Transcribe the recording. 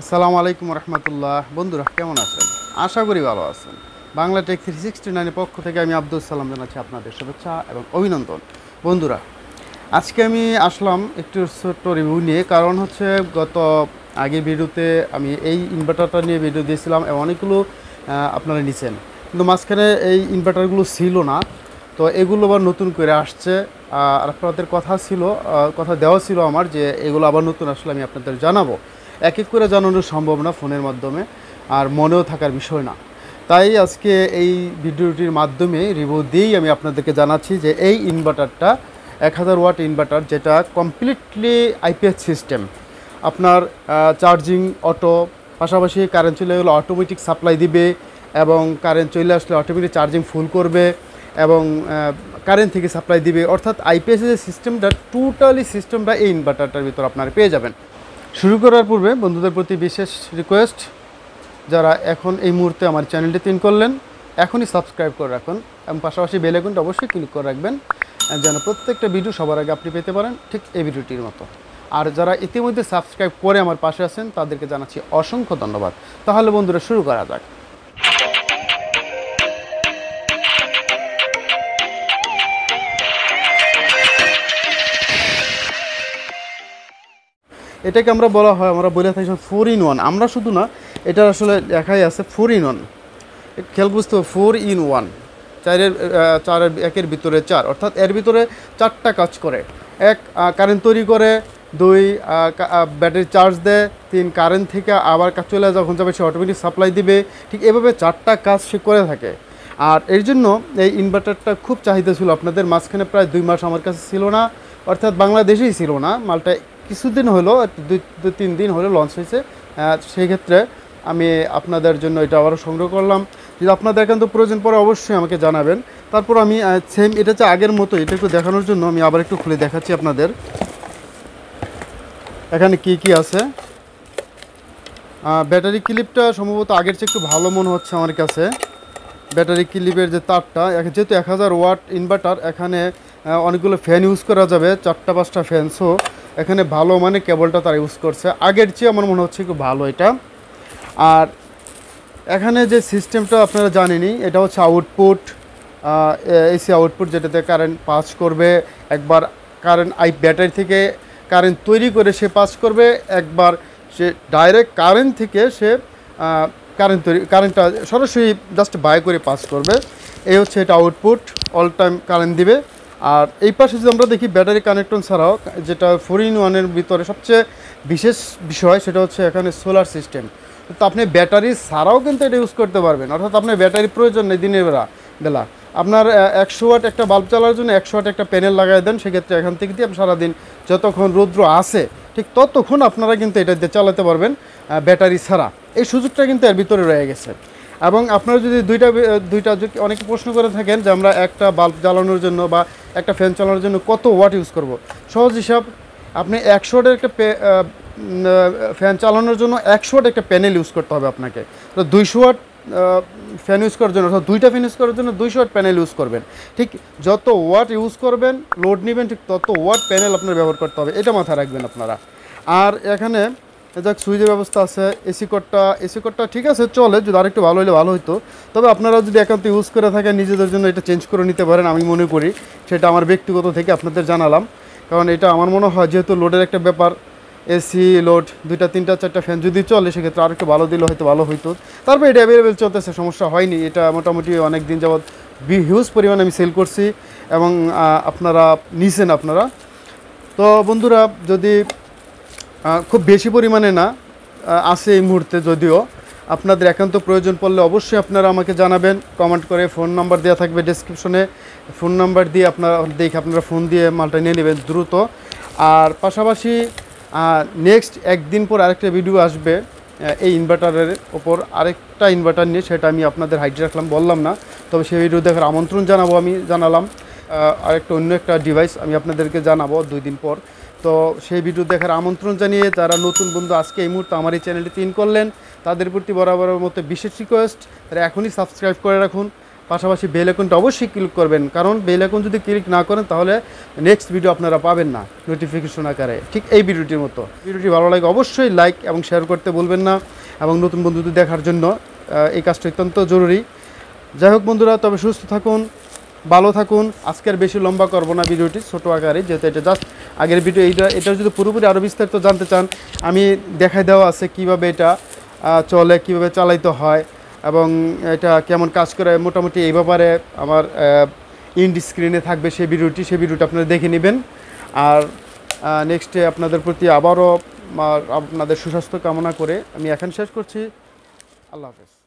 আসসালামু আলাইকুম রহমতুল্লাহ। বন্ধুরা, কেমন আছেন? আশা করি ভালো আছেন। বাংলা টেক থ্রি সিক্সটি নাইনের পক্ষ থেকে আমি আব্দুল সালাম জানাচ্ছি আপনাদের শুভেচ্ছা এবং অভিনন্দন। বন্ধুরা, আজকে আমি আসলাম একটু ছোট্ট রিভিউ নিয়ে। কারণ হচ্ছে গত আগে ভিডিওতে আমি এই ইনভার্টারটা নিয়ে ভিডিও দিয়েছিলাম এবং অনেকগুলো আপনারা নিছেন। কিন্তু মাঝখানে এই ইনভার্টারগুলো ছিল না। তো এগুলো আবার নতুন করে আসছে। আর আপনাদের কথা ছিল কথা দেওয়া ছিল আমার যে এগুলো আবার নতুন আসলে আমি আপনাদের জানাব। এক এক করে জানানো সম্ভব না ফোনের মাধ্যমে, আর মনেও থাকার বিষয় না। তাই আজকে এই ভিডিওটির মাধ্যমে রিভিউ দিয়েই আমি আপনাদেরকে জানাচ্ছি যে এই ইনভার্টারটা, এক হাজার ওয়াট ইনভার্টার যেটা কমপ্লিটলি আইপিএস সিস্টেম আপনার চার্জিং অটো পাশাপাশি কারেন্ট চলে গেলে অটোমেটিক সাপ্লাই দিবে এবং কারেন্ট চলে আসলে অটোমেটিক চার্জিং ফুল করবে এবং কারেন্ট থেকে সাপ্লাই দিবে। অর্থাৎ আইপিএস যে সিস্টেমটা টোটালি সিস্টেমটা এই ইনভার্টারটার ভিতর আপনারা পেয়ে যাবেন। শুরু করার পূর্বে বন্ধুদের প্রতি বিশেষ রিকোয়েস্ট যারা এখন এই মুহূর্তে আমার চ্যানেলটি তিন করলেন, এখনই সাবস্ক্রাইব করে রাখুন এবং পাশাপাশি বেল আইকনটা অবশ্যই ক্লিক করে রাখবেন, যেন প্রত্যেকটা ভিডিও সবার আগে আপনি পেতে পারেন ঠিক এই ভিডিওটির মতো। আর যারা ইতিমধ্যে সাবস্ক্রাইব করে আমার পাশে আছেন, তাদেরকে জানাচ্ছি অসংখ্য ধন্যবাদ। তাহলে বন্ধুরা শুরু করা যাক। এটাকে আমরা বলা হয়, আমরা বলে থাকি ফোর ইন ওয়ান আমরা শুধু না এটা আসলে লেখাই আছে ফোর ইন ওয়ান খেয়াল বুঝতে হবে ফোর ইন ওয়ান চারের চারের একের ভিতরে চার, অর্থাৎ এর ভিতরে চারটা কাজ করে। এক কারেন্ট তৈরি করে। দুই ব্যাটারি চার্জ দেয়। তিন কারেন্ট থেকে আবার কাজ চলে যখন যাবে সে অটোমেটিক সাপ্লাই দিবে। ঠিক এভাবে চারটা কাজ সে করে থাকে। আর এর জন্য এই ইনভার্টারটা খুব চাহিদা ছিল আপনাদের। মাঝখানে প্রায় দুই মাস আমার কাছে ছিল না। অর্থাৎ বাংলাদেশেই ছিল না। মালটা কিছুদিন হলো, দুই তিন দিন হলো লঞ্চ হয়েছে। সেই ক্ষেত্রে আমি আপনাদের জন্য এটা আবারও সংগ্রহ করলাম। যদি আপনাদের একান্ত প্রয়োজন পড়ে অবশ্যই আমাকে জানাবেন। তারপর আমি সেম এটা হচ্ছে আগের মতো, এটা একটু দেখানোর জন্য আমি আবার একটু খুলে দেখাচ্ছি আপনাদের। এখানে কি কি আছে? ব্যাটারি ক্লিপটা সম্ভবত আগের চেয়ে একটু ভালো মনে হচ্ছে আমার কাছে। ব্যাটারি ক্লিপের যে তারটা যেহেতু এক হাজার ওয়াট ইনভার্টার এখানে অনেকগুলো ফ্যান ইউজ করা যাবে, চারটা, পাঁচটা ফ্যান সো এখানে ভালো মানে কেবলটা তারা ইউজ করছে। আগের চেয়ে আমার মনে হচ্ছে খুব ভালো এটা। আর এখানে যে সিস্টেমটা আপনারা জানেনই, এটা হচ্ছে আউটপুট এসি আউটপুট যেটাতে কারেন্ট পাস করবে। একবার কারেন্ট আই ব্যাটারি থেকে কারেন্ট তৈরি করে সে পাস করবে। একবার সে ডাইরেক্ট কারেন্ট থেকে সে কারেন্ট তৈরি কারেন্টটা সরাসরি জাস্ট বাই করে পাস করবে। এই হচ্ছে এটা আউটপুট অল টাইম কারেন্ট দিবে। আর এই পাশে যদি আমরা দেখি ব্যাটারি কানেকশন ছাড়াও, যেটা ফোর ইন ওয়ানের ভিতরে সবচেয়ে বিশেষ বিষয় সেটা হচ্ছে এখানে সোলার সিস্টেম। তো আপনি ব্যাটারি ছাড়াও কিন্তু এটা ইউজ করতে পারবেন। অর্থাৎ আপনার ব্যাটারি প্রয়োজন নেই দিনের বেলা বেলা। আপনার একশো ওয়াট একটা বাল্ব চালার জন্য একশো ওয়াট একটা প্যানেল লাগাই দেন, সেক্ষেত্রে এখান থেকে দিয়ে আপনি সারাদিন যতক্ষণ রৌদ্র আসে ঠিক ততক্ষণ আপনারা কিন্তু এটা দিয়ে চালাতে পারবেন ব্যাটারি ছাড়া। এই সুযোগটা কিন্তু এর ভিতরে রয়ে গেছে। এবং আপনারা যদি দুইটা দুইটা যদি অনেকে প্রশ্ন করে থাকেন যে আমরা একটা বাল্ব জ্বালানোর জন্য বা একটা ফ্যান চালানোর জন্য কত ওয়াট ইউজ করব, সহজ হিসাব আপনি একশো একটা ফ্যান চালানোর জন্য একশো একটা প্যানেল ইউজ করতে হবে আপনাকে। তো দুইশো ওয়াট ফ্যান ইউজ করার জন্য অর্থাৎ দুইটা ফ্যান ইউজ করার জন্য দুইশো ওয়াট প্যানেল ইউজ করবেন। ঠিক যত ওয়াট ইউজ করবেন, লোড নেবেন, ঠিক তত ওয়াট প্যানেল আপনার ব্যবহার করতে হবে, এটা মাথায় রাখবেন আপনারা। আর এখানে যাক সুইচের ব্যবস্থা আছে এসি কোডটা এসি কোডটা ঠিক আছে, চলে, যদি আরেকটু ভালো হলে ভালো হতো তবে আপনারা যদি একান্ত ইউজ করে থাকেন, নিজেদের জন্য এটা চেঞ্জ করে নিতে পারেন, আমি মনে করি। সেটা আমার ব্যক্তিগত থেকে আপনাদের জানালাম। কারণ এটা আমার মনে হয়, যেহেতু লোডের একটা ব্যাপার এসি লোড দুইটা, তিনটা, চারটা ফ্যান যদি চলে, সেক্ষেত্রে আরেকটু ভালো দিলে হয়তো ভালো হইতো। তারপর এটা অ্যাভেলেবেল চলতেছে, সমস্যা হয়নি। এটা মোটামুটি অনেক দিন যাবৎ হিউজ পরিমাণে আমি সেল করছি এবং আপনারা নিছেন আপনারা। তো বন্ধুরা, যদি খুব বেশি পরিমাণে না আছে এই মুহূর্তে যদিও। আপনাদের একান্ত প্রয়োজন পড়লে অবশ্যই আপনারা আমাকে জানাবেন কমেন্ট করে ফোন নাম্বার দেওয়া থাকবে ডেসক্রিপশনে ফোন নাম্বার দিয়ে আপনারা, দেখে আপনারা ফোন দিয়ে মালটা নিয়ে নেবেন দ্রুত। আর পাশাপাশি নেক্সট একদিন পর আরেকটা ভিডিও আসবে এই ইনভার্টারের ওপর আরেকটা ইনভার্টার নিয়ে, সেটা আমি আপনাদের হাইড রাখলাম, বললাম না। তবে সেই ভিডিও দেখার আমন্ত্রণ জানাব আমি, জানালাম। আরেকটা অন্য একটা ডিভাইস আমি আপনাদেরকে জানাব দুই দিন পর। তো সেই ভিডিও দেখার আমন্ত্রণ জানিয়ে যারা নতুন বন্ধু আজকে এই মুহূর্তে আমার এই চ্যানেলটি তিন করলেন, তাদের প্রতি বরাবরের মতো বিশেষ রিকোয়েস্ট তারা এখনই সাবস্ক্রাইব করে রাখুন। পাশাপাশি বেল অবশ্যই ক্লিক করবেন, কারণ বেল যদি ক্লিক না করেন তাহলে নেক্সট ভিডিও আপনারা পাবেন না নোটিফিকেশন আকারে। ঠিক এই ভিডিওটির মতো। ভিডিওটি ভালো লাগে অবশ্যই লাইক এবং শেয়ার করতে বলবেন না, এবং নতুন বন্ধুদের দেখার জন্য এই কাজটা অত্যন্ত জরুরি। যাই হোক বন্ধুরা, তবে সুস্থ থাকুন, ভালো থাকুন। আজকের বেশি লম্বা করব না ভিডিওটি, ছোটো আকারে, যেহেতু এটা জাস্ট আগের ভিডিও এইটা, এটা যদি পুরোপুরি আরও বিস্তারিত জানতে চান, আমি দেখাই দেওয়া আছে কীভাবে এটা চলে, কীভাবে চালাইতে হয়, এবং এটা কেমন কাজ করে, মোটামুটি এই ব্যাপারে আমার ইন্ড স্ক্রিনে থাকবে সেই ভিডিওটি সেই ভিডিওটি আপনারা দেখে নেবেন। আর নেক্সটে আপনাদের প্রতি আবারও আপনাদের সুস্বাস্থ্য কামনা করে আমি এখন শেষ করছি। আল্লাহ হাফেজ।